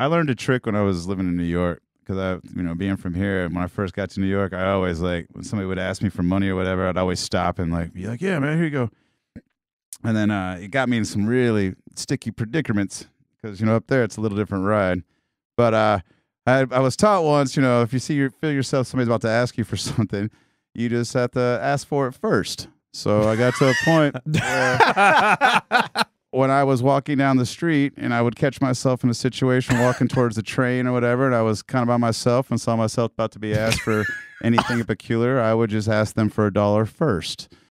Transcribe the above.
I learned a trick when I was living in New York because I, you know, being from here, when I first got to New York, I always like when somebody would ask me for money or whatever, I'd always stop and like be like, "Yeah, man, here you go." And then uh, it got me in some really sticky predicaments because you know up there it's a little different ride. But uh, I, I was taught once, you know, if you see your feel yourself somebody's about to ask you for something, you just have to ask for it first. So I got to a point where when I was walking down the street and I would catch myself in a situation walking towards the train or whatever, and I was kind of by myself and saw myself about to be asked for anything peculiar, I would just ask them for a dollar first.